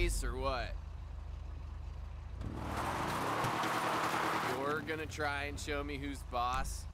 Or what? You're gonna try and show me who's boss?